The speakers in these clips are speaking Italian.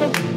Thank you.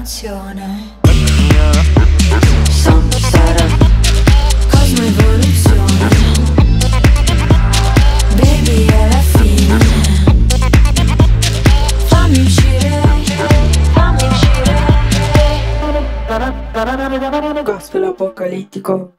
Reincarnazione Samsara Cosmo evoluzione Baby alla fine. Fammi uscire Fammi uscire. Gospel apocalittico.